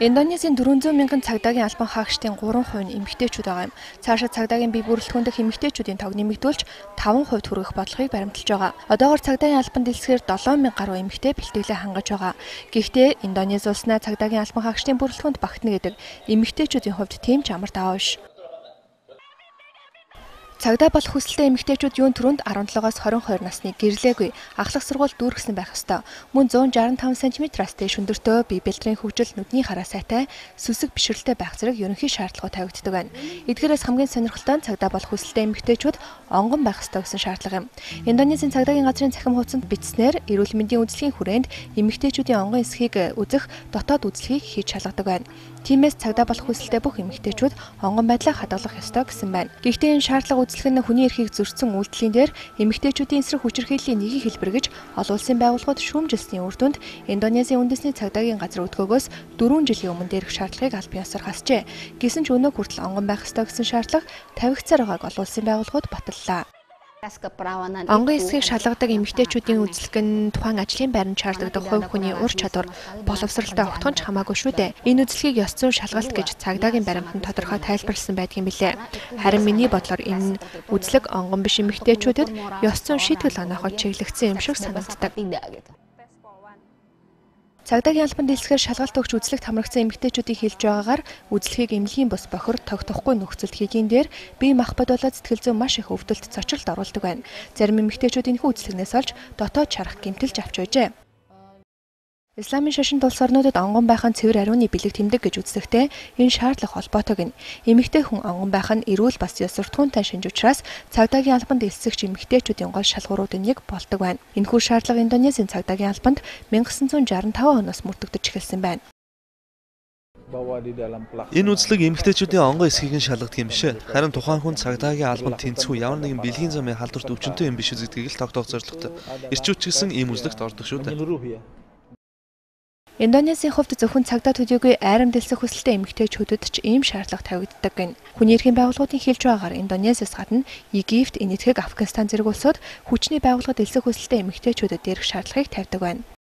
Индонезийн 400 мянган цагдаагийн албан хаагчдын 3% нь эмэгтэйчүүд байгаа юм. Цаашаа цагдаагийн бие бүрэлдэхүүн дэх эмэгтэйчүүдийн тог нэмэгдүүлж 5% хүргэх бодлогыг баримталж байгаа. Одоогоор цагдаагийн албан дэлсгээр 7000 гаруй эмэгтэй бэлтгэлээ хангаж байгаа. Гэхдээ Индонез улснаа цагдаагийн албан хаагчдын бүрэлдэхүүнд багтна гэдэг эмэгтэйчүүдийн хувьд тийм ч амар даваа биш. Цагдаа болох хүсэлтэй эмэгтэйчүүд юун түрүүнд 17-оос 22 насны гэрлээгүй ахлах сургууль дүүргэсэн байх ёстой. Мөн 165 см-аас дээш өндөртөө бие бэлтрийн хөгжил нүдний хараа сайтай сүсэг бишрэлтэй байх зэрэг ерөнхий шаардлагууд тавигддаг байна. Эдгээрээс хамгийн сонирхолтой нь цагдаа болох хүсэлтэй эмэгтэйчүүд онгон байх ёстой гэсэн шаардлага юм. Индонезийн цагдаагийн газрын цахим хуудсанд бичснээр эрүүл мэндийн үзлэгийн хүрээнд эмэгтэйчүүдийн онгон эсхийг үзэх дотоод үзлэгийг хийж шалгадаг байна. Тиймээс цагдаа болох хүсэлтэй бүх эмэгтэйчүүд онгон байдлаа хадгалах ёстой гэсэн байна. Гэхдээ энэ шаардлага үзлэх нь хүний эрхийг зөрчсөн үйлдэлийн дээр эмэгтэйчүүдийн эсрэг хүчирхийллийн нэгэн хэлбэр гэж олон улсын байгууллагууд шүүмжилсний үр дүнд Индонезийн үндэсний цагдаагийн газар өдгөөгөөс 4 жилийн өмнө дээрх шаардлагыг аль биесээр хасжээ. Гэсэн ч өнөө хүртэл онгон байх ёстой гэсэн шаардлага тавигдсаар байгааг олон улсын байгууллагууд баталлаа. Онгон эсхийг шалгадаг эмэгтэйчүүдийн үзлэг нь тухайн ажлын байранд шаардлагадаг хувь хүний ур чадвар боловсралтай огтхон ч хамаагүй шүү дээ. Энэ үзлэгийг ёс зүйн шалгалт гэж цагдаагийн баримтанд тодорхой тайлбарласан байдгийн билээ. Харин миний бодлоор энэ үзлэг онгон биш эмэгтэйчүүдэд ёс зүйн шийтгэл онооход чиглэгдсэн юм шиг санагддаг. Цагдаагийн албан дэлсгээр шалгалт өгч үзлэгт хамрагдсан эмэгтэйчүүдийн хэлж байгаагаар үзлэхийг эмнэлгийн бус бохир тогтохгүй нөхцөлд хийгийн дээр бие махбод болоод сэтгэл зүйн маш их өвдөлт цочролт оруулдаг байна. Зарим эмэгтэйчүүд энэхүү үзлэгнээс олж дотоод чарах гэмтэлж авч байжээ. Исламын шашин тулс орнуудад онгон байх нь цэвэр ариуны бэлэг тэмдэг гэж үздэхдээ энэ шаардлага холбоотойг нь эмэгтэй хүн онгон байх нь эрүүл бас ёс суртахуунтай шинж учраас цагдаагийн албанд элсэгч эмэгтэйчүүдийн гол шалгууруудын нэг болдог байна. Энэхүү шаардлага Индонезийн цагдаагийн албанд 1965 оноос мөрдөгдөж эхэлсэн байна. Энэ үзлэг эмэгтэйчүүдийн онгон эсхийг нь шалгадаг юм биш. Харин тухайн хүн цагдаагийн албанд тэнцвүү ямар нэгэн бэлгийн замын халдварт өвчнөд юм биш гэдгийг л тогтоох зорилготой. Ирчүүд ч гэсэн ийм үзлэгт ордог шүү дээ. Индонезийн хувьд зөвхөн цагдаа төдийгүй айрам дэлсэх хүсэлтэй эмэгтэйчүүдэд ч ийм шаардлага тавигддаг гин. Хүний эрхийн байгууллагуудын хэлж байгаагаар Индонезиас гадна Египт, Энэтхэг, Афганистан зэрэг улсууд хүчний байгууллагад дэлсэх хүсэлтэй эмэгтэйчүүдэд дээрх шаардлагыг тавьдаг байна.